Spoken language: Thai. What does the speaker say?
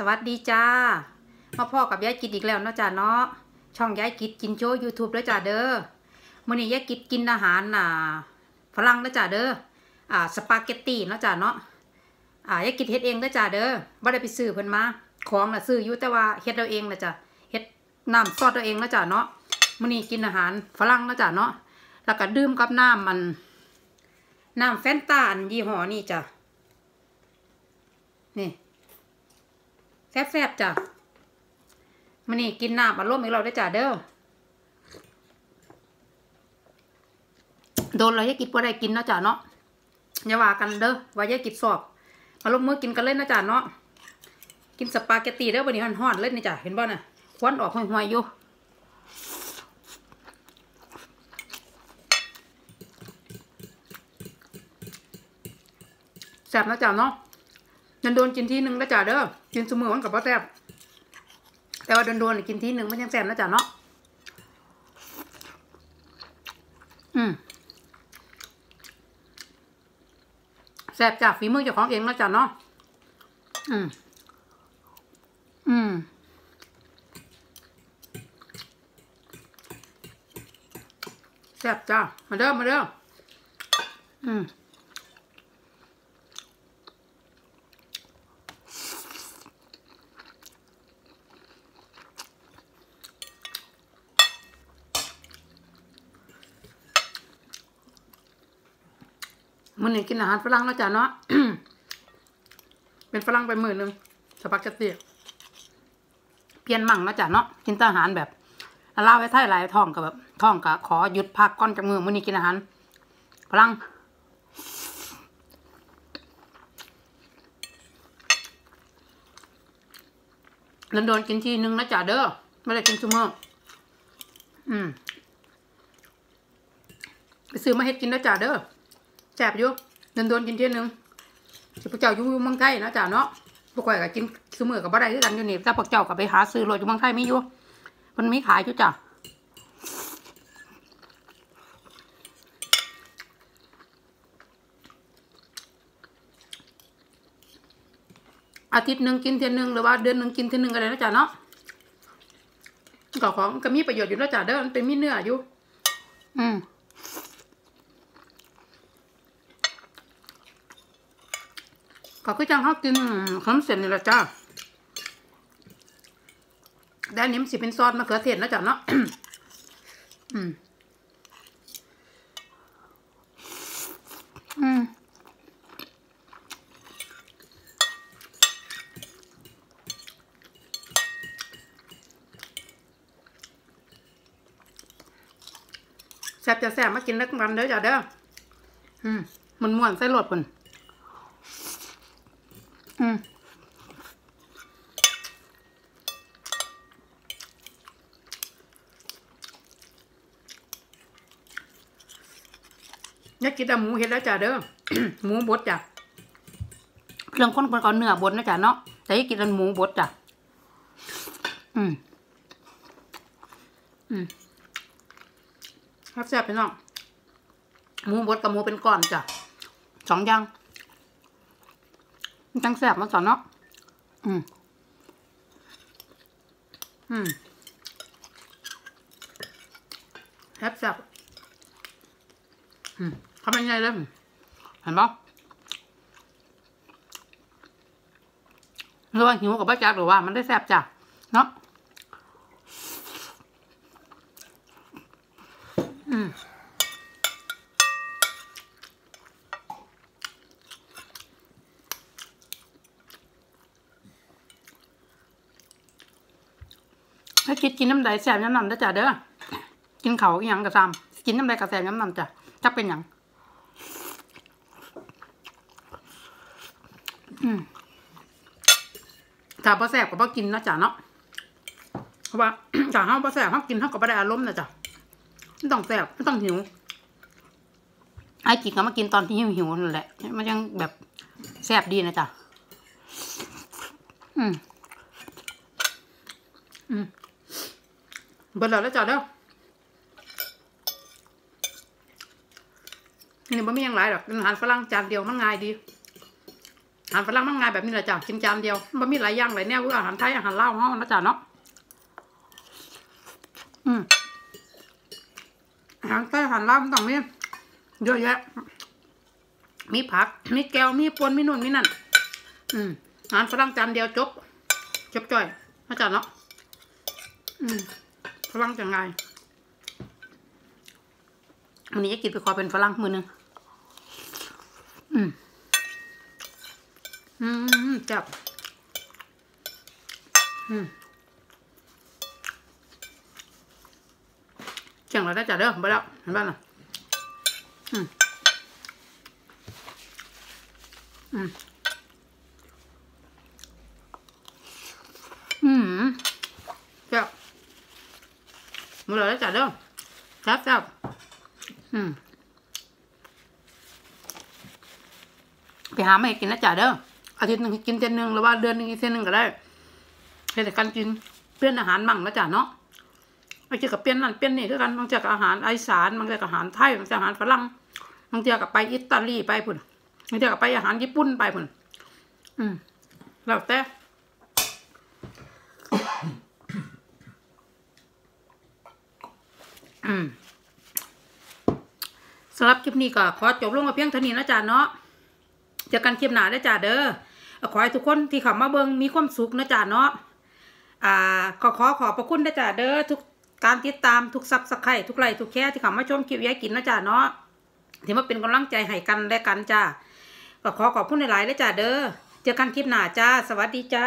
สวัสดีจ้า มาพ่อกับยายกิดอีกแล้วเนาะจ้าเนาะ ช่องยายกิดกินโชว์ยูทูบแล้วจ้าเด้อมื้อนี้ยายกิดกินอาหารอ่าฝรั่งแล้วจ้าเด้อ อ่าสปาเกตตี้เนาะจ้าเนาะ อ่ายายกิดเฮ็ดเองแล้วจ้าเด้อบ่ได้ไปซื้อเพิ่นมา ของน่ะซื้ออยู่แต่ว่าเฮ็ดเอาเองนะจ้ะเฮ็ดน้ำซอสเอาเองนะจ้ะเนาะมื้อนี้กินอาหารฝรั่งนะจ้ะเนาะ แล้วก็ดื่มกับน้ำมันน้ำแฟนตาอันยี่ห้อนี่จ้ะนี่ แซ่บๆจ้ะมันนี่กินน้ำอารมณ์อีกเราได้จ้ะเด้อโดนเราจะกินบ่ได้กินเนาะจ้ะเนาะอย่าว่ากันเด้อว่าอย่ากินสอบมาลงมือกินกันเล่นนะจ้ะเนาะกินสปาเกตตีเด้อวันนี้ห่อนๆเล่นนี่จ้ะเห็นบ่น่ะควันออกห่วยๆอยู่แซ่บนะจ๊ะเนาะ นโดนกินทีหนึ่งนะจ๊ะเด้อกินสมือมันกับพ่แซ่บแต่ว่าโดนโดนๆกินทีหนึ่งมันยังแซ่บนะจ๊ะเนาะอืมแซ่บจากฝีมือเจ้าของเองนะจ๊ะเนาะอืมอืมแซ่บจ้ามาเด้อมาเด้ออืม มันนี่กินอาหารฝรั่งแล้วจ้ะเนาะ เป็นฝรั่งไปมือหนึ่งสปาเกตตี้เปลี่ยนมั่งแล้วจ้ะเนาะ กินอาหารแบบเล่าไว้ไทยหลายท้องกับแบบท้องกับขอหยุดพักก้อนจากมือมันนี่กินอาหารฝรั่งเดินโดนกินทีนึงนะจ้ะเด้อไม่ได้กินซุมื้ออืม ไปซื้อมาเฮ็ดกินนะจ้ะเด้อ แสบอยู่เดินโดนกินเที่ยนึงสิพวกเจ้าอยู่อยู่เมืองไทยนะจ๊ะเนาะพวกข่อยก็กินซื้อมือกับบ่ได้คือกันอยู่นี่ถ้าพวกเจ้าก็ไปหาซื้อโรยอยู่เมืองไทยไม่อยู่มันไมีขายอยู่จ้ะอาทิตย์หนึ่งกินเที่ยนึงหรือว่าเดือนหนึ่งกินเที่ยนึงอะไรนะจ๊ะเนาะก็ของก็มีประโยชน์อยู่นะจ๊ะเด้อมันเป็นมีเนื้ออยู่ อืม ก็คือจังเขากินขนมเส้นนี่แหละจ้าด้านนี้มันสิเป็นซอสมะเขือเทศนะจ๊ะเนาะอืมอืมแซ่บจะแซ่บมากินนักมันเด้อจ้ะเด้ออืมมันม่วนใส่รสมัน อืมอยากกินแต่หมูเห็ดแล้วจ้ะเด้อหมูบดจ้ะเรื่องคนคนก่อนเนื้อบดนะจ้ะเนาะแต่อยากกินแต่หมูบดจ้ะอืมอืมครับแซ่บไปน้องหมูบดกับหมูเป็นก้อนจ้ะสองอย่าง จังแสบมาสอนเนาะ อืม อืมแซ่บแซ่บอืมทำยังไงเลยเห็นปะหรือว่าหิวกับป้าจักหรือว่ามันได้แซ่บจ้ะ เนาะ อืม ถ้าคิดกินน้ำใดแสบน้ำนำนะจ้ะเด้อ กินเขาอหย่างกระซำกินน้ำใดกระแสบน้ำนำจ้ะจะเป็นอย่างถ้าพอแสบก็พอกินนะจ้ะเนาะ เพราะว่าถ้าห้าพอแสบห้ากินเท่ากับไม่ได้อารมณ์นะจ้ะไม่ต้องแสบไม่ต้องหิว ไอ้กินก็มากินตอนที่หิวหิวนั่นแหละ มันยังแบบแสบดีนะจ้ะ อืม อืม เบิดแล้วแล้วจ้ะเด้อนี่บ่มีหยังหลายดอกอาหารฝรั่งจานเดียวมันง่ายดีอาหารฝรั่งมันง่ายแบบนี้แหละจ้ะกินจานเดียวมันมีหลายอย่างหลายแนวคืออาหารไทยอาหารลาวเฮานะจ๊ะเนาะอืมอาหารไทยอาหารลาวมันต้องมีเยอะแยะมีผัก มีแก้ว มีปนมีนู่น มีนั่น อืมอาหารฝรั่งจานเดียวจบ จบจ่อยนะจ๊ะเนาะ อืม รั่งจะไงวันนี้จะกินไปขอเป็นฝรั่งมือหนึ่งอืม อืม จับ อืมเจังเราได้จัดเด้อไปแล้วเห็นบ้านน่ะอืม อืม อืมจับ มือเราได้จัดเด้อจับจับอืมไปหามาให้กินนะจ๊ะเด้ออาทิตย์หนึ่งกินเส้นหนึ่งหรือว่าเดือนหนึ่งกินเส้นหนึ่งก็ได้เพื่อแต่การกินเปลี่ยนอาหารมั่งนะจ๊ะเนาะบางทีกับเปลี่ยนนั่นเปลี่ยนนี่คือกันบางทีกับอาหารไอสานบางทีกับอาหารไทยบางทีอาหารฝรั่งบางทีกับไปอิตาลีไปพุ่นบางทีกับไปอาหารญี่ปุ่นไปพุ่นอืมแล้วแต่ อืมสำหรับคลิปนี้ก็ขอจบลงมาเพียงเท่านี้นะจ๊ะเนาะเจอกันคลิปหน้าได้จ้าเด้อขอให้ทุกคนที่เข้ามาเบิงมีความสุขนะจ้าเนาะอ่าก็ขอขอบพระคุณนะจ้าเด้อทุกการติดตามทุก subscribe ทุกไลค์ทุกแชร์ที่เข้ามาชมคลิปยายกินนะจ้าเนาะที่มาเป็นกำลังใจให้กันและกันจ้าก็ขอขอบคุณหลายๆเลยจ้าเด้อเจอกันคลิปหน้าจ้า สวัสดีจ้า